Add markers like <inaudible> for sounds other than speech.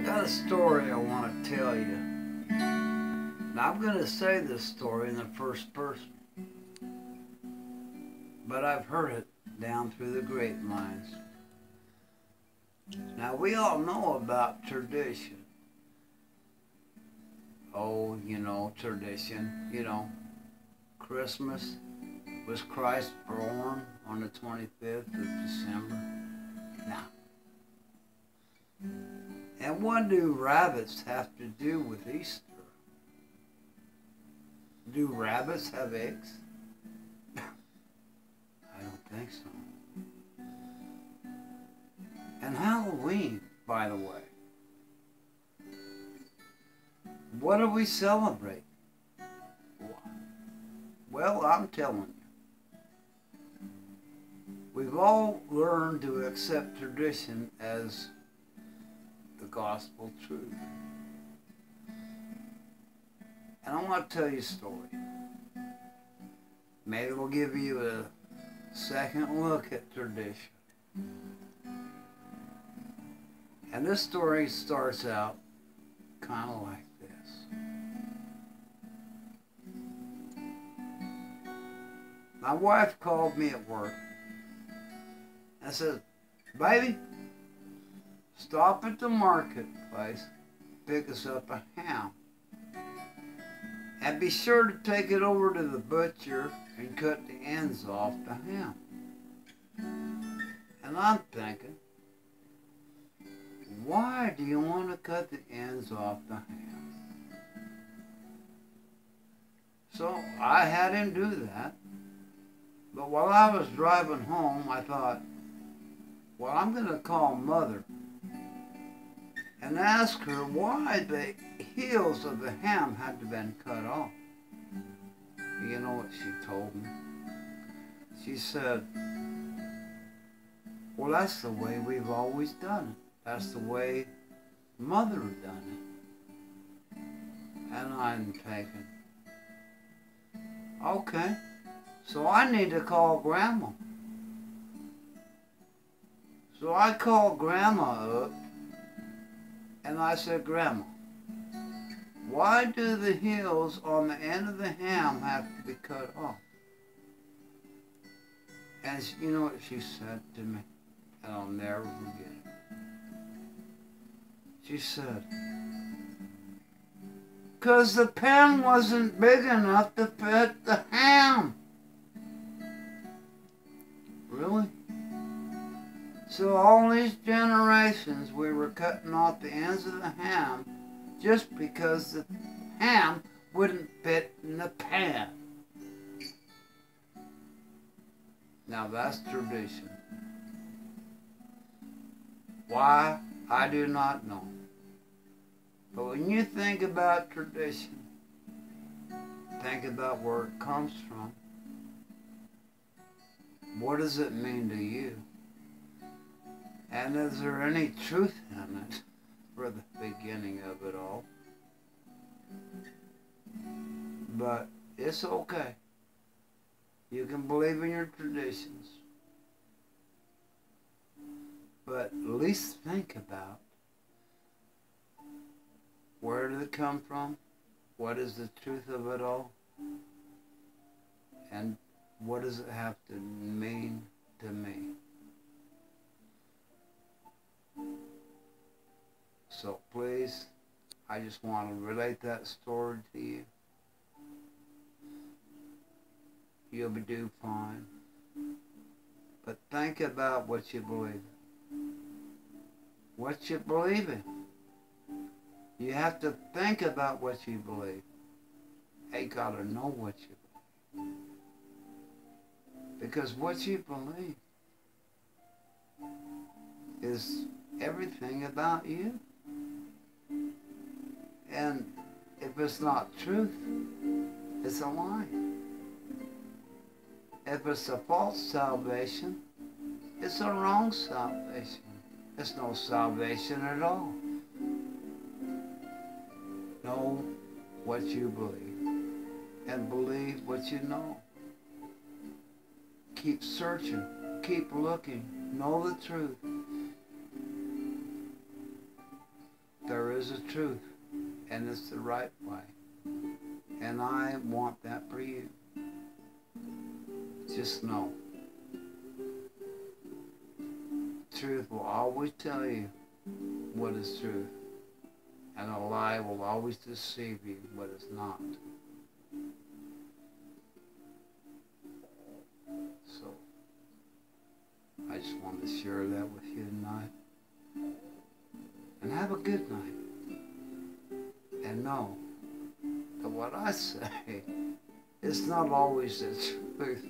I got a story I want to tell you. Now, I'm going to say this story in the first person, but I've heard it down through the grapevines. Now, we all know about tradition. Oh, you know, tradition, you know, Christmas was Christ born on the 25th of December? Now, and what do rabbits have to do with Easter? Do rabbits have eggs? <laughs> I don't think so. And Halloween, by the way. What do we celebrate? Well, I'm telling you. We've all learned to accept tradition as gospel truth. And I want to tell you a story. Maybe it'll give you a second look at tradition. And this story starts out kind of like this. My wife called me at work and said, Baby, stop at the marketplace, pick us up a ham. And be sure to take it over to the butcher and cut the ends off the ham. And I'm thinking, why do you want to cut the ends off the ham? So I had him do that. But while I was driving home, I thought, well, I'm going to call Mother and ask her why the heels of the ham had to been cut off. You know what she told me? She said, well, that's the way we've always done it. That's the way Mother done it. And I'm thinking, okay, so I need to call Grandma. So I called Grandma up and I said, Grandma, why do the heels on the end of the ham have to be cut off? And you know what she said to me? And I'll never forget it. She said, because the pan wasn't big enough to fit the ham. So all these generations we were cutting off the ends of the ham just because the ham wouldn't fit in the pan. Now that's tradition. Why? I do not know. But when you think about tradition, think about where it comes from. What does it mean to you? And is there any truth in it for the beginning of it all? But it's okay. You can believe in your traditions. But at least think about where did it come from? What is the truth of it all? And what does it have to mean to me? So please, I just want to relate that story to you. You'll be doing fine. But think about what you believe. What you believe in. You have to think about what you believe. You gotta know what you believe. Because what you believe is everything about you. And if it's not truth, it's a lie. If it's a false salvation, it's a wrong salvation. It's no salvation at all. Know what you believe and believe what you know. Keep searching. Keep looking. Know the truth. There is a truth, and it's the right way. And I want that for you. Just know. Truth will always tell you what is truth. And a lie will always deceive you what is not. So, I just wanted to share that with you tonight. And have a good night. And know. That what I say is not always the truth,